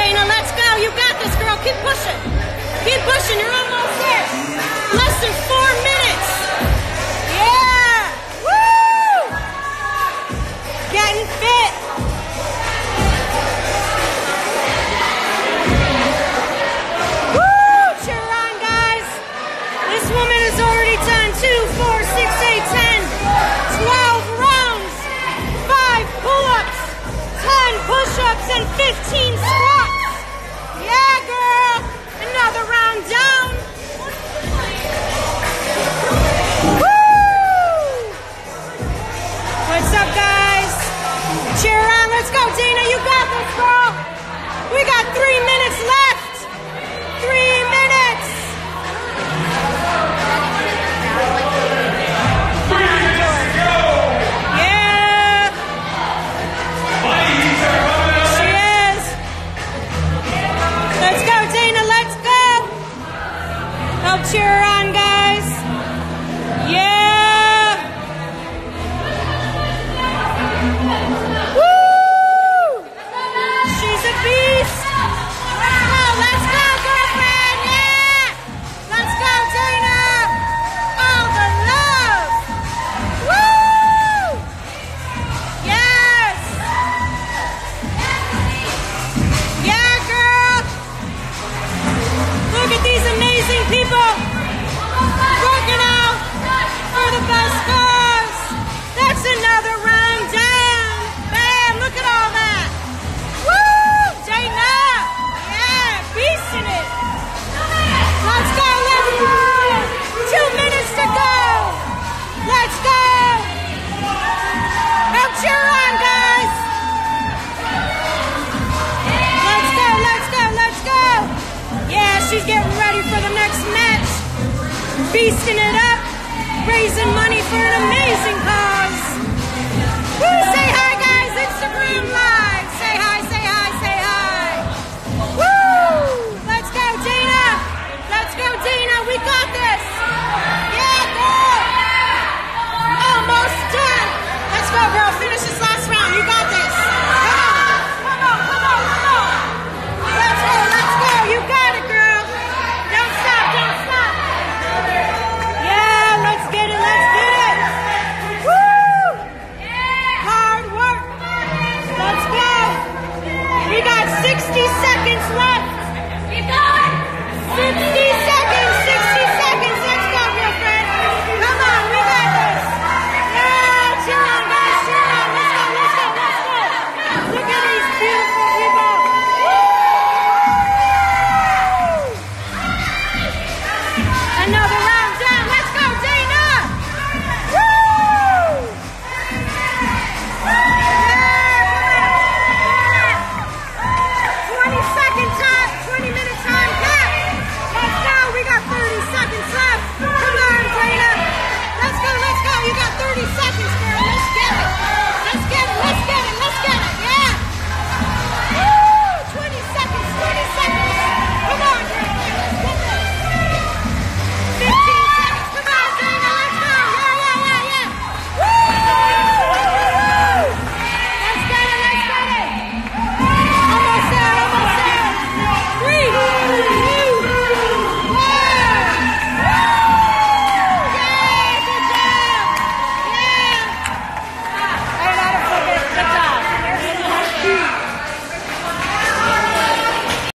Dana. Let's go. You got this, girl. Keep pushing. Keep pushing. You're almost there. Less than four minutes. Yeah. Woo. Getting fit. Woo. Cheer on, guys. This woman has already done two, four, six, eight, ten, twelve rounds, five pull-ups, 10 push-ups, and 15 squats. We got three feasting it up, raising money for an amazing cause. minutes left.